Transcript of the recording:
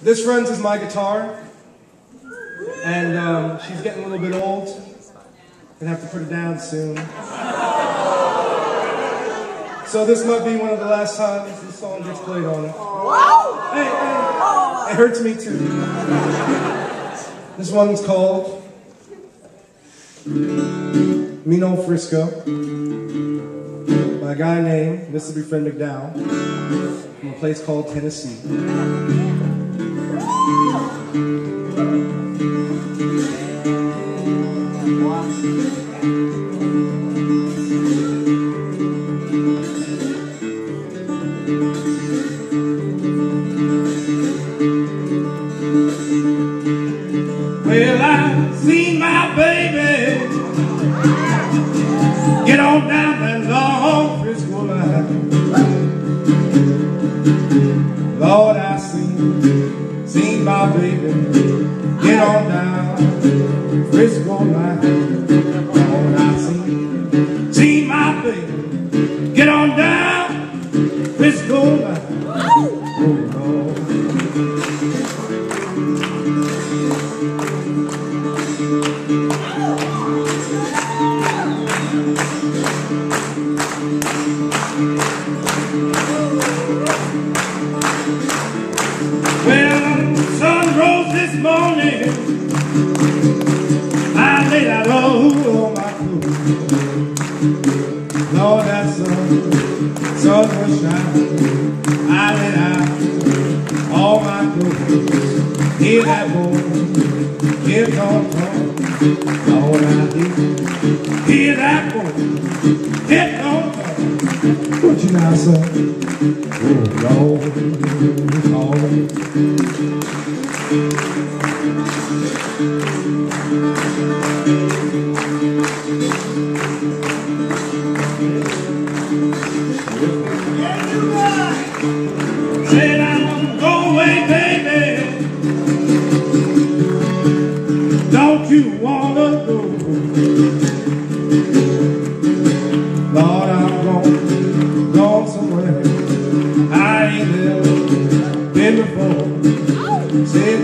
This friend's is my guitar, and um, she's getting a little bit old. Gonna have to put it down soon. So this might be one of the last times this song gets played on it. Hey, hey, it hurts me too. This one's called Mean Ol' Frisco by a guy named Mississippi Fred McDowell from a place called Tennessee. Well, I seen my baby get on down that long Frisco line. I seen, seen my baby get on down Frisco line. Well, sun rose this morning. I laid out on my clothes. Lord, that sun, sun was shining. I laid out all my clothes. Hear that boy, hear don't. Lord, I hear, hear that boy, hear What you now? Oh, Lord, Lord. Said